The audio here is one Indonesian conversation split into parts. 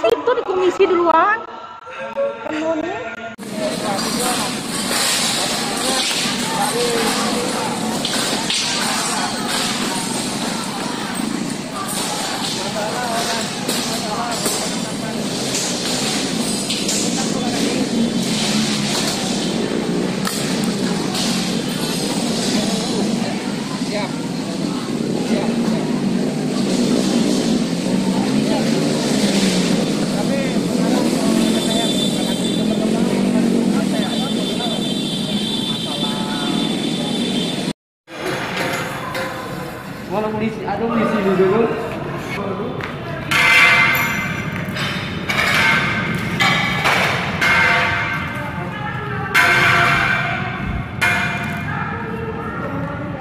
situ di komisi duluan Mana polisi? Ada polisi di dulu.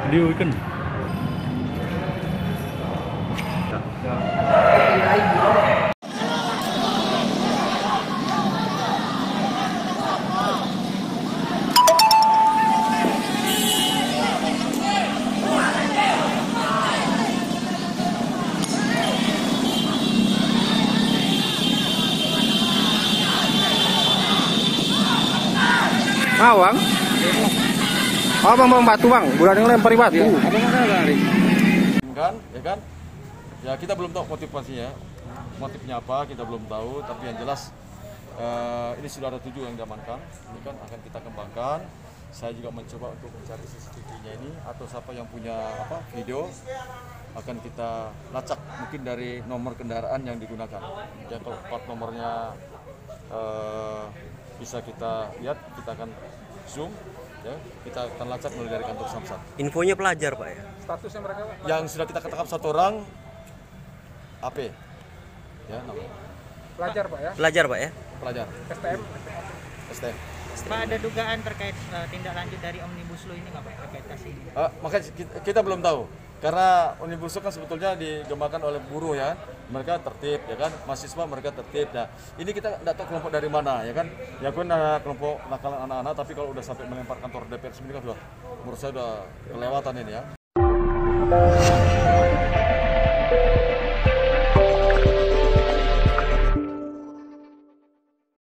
Video kan. Bang. Oh, bang, bang, batu, bang. Bulan yang lempari batu. kan ya kan? Ya kita belum tahu motivasinya. Motifnya apa kita belum tahu. Tapi yang jelas eh, ini sudah ada tujuh yang diamankan. Ini kan akan kita kembangkan. Saya juga mencoba untuk mencari CCTV-nya ini atau siapa yang punya apa video. Akan kita lacak mungkin dari nomor kendaraan yang digunakan. Ya kalau plat nomornya eh, bisa kita lihat kita akan zoom ya. Kita akan lacak mulai dari kantor Samsat. Infonya pelajar, Pak ya. yang sudah kita ketangkap satu orang AP ya namanya Pelajar, Pak ya. pelajar STM STM Pak ada dugaan terkait eh, tindak lanjut dari omnibus law ini nggak Pak terkait kasus ini? Ah, makanya kita, kita belum tahu karena omnibus law kan sebetulnya digemakan oleh buruh ya. Mereka tertib ya kan? Mahasiswa mereka tertib. Nah ini kita tidak tahu kelompok dari mana ya kan? Ya kan ada kelompok nakal anak-anak tapi kalau udah sampai melempar kantor DPR sendiri kan sudah menurut saya udah kelewatan ini ya